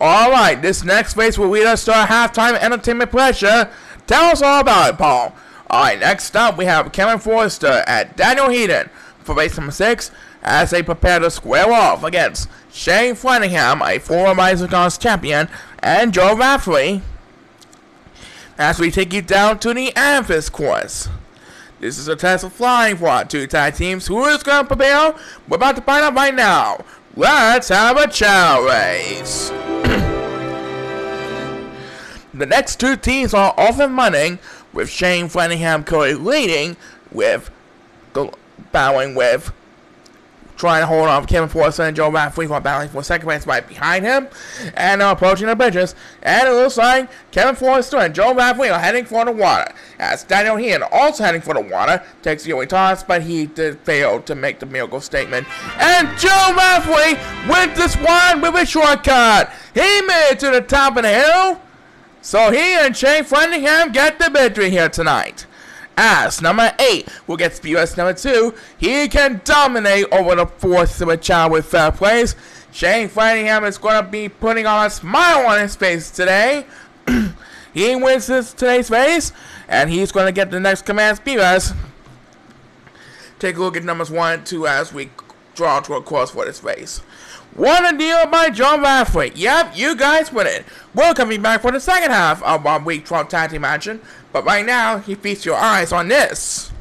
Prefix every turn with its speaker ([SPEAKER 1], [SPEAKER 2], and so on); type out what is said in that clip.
[SPEAKER 1] Alright, this next race will lead us to our halftime entertainment pleasure. Tell us all about it, Paul. Alright, next up we have Kevin Forrester at Daniel Heaton for race number 6 as they prepare to square off against Shane Flenningham, a former Stars champion, and Joe Raftery as we take you down to the Amethyst course. This is a test of flying for our two tag teams. Who is going to prevail? We're about to find out right now. Let's have a Chao race. The next two teams are off and running, with Shane Flenningham currently leading, with battling with trying to hold off Kevin Forrester and Joe Raftery while battling for second place right behind him and uh, approaching the bridges. And it looks like Kevin Forrester and Joe Raftery are heading for the water. As Daniel Hean also heading for the water, takes the only toss, but he did fail to make the miracle statement. And Joe Rafferty wins this one with a shortcut. He made it to the top of the hill. So he and Shane Flenningham get the victory here tonight as number 8 will get Speedwest number 2. He can dominate over the fourth child with fair plays. Shane Flenningham is going to be putting on a smile on his face today. he wins this today's race, and he's going to get the next command Speedwest. Take a look at numbers 1 and 2 as we draw to a course for this race. What a deal by John Raftery. Yep, you guys win it. We're coming back for the second half of our Week 12 Tag Team action. But right now, he feasts your eyes on this.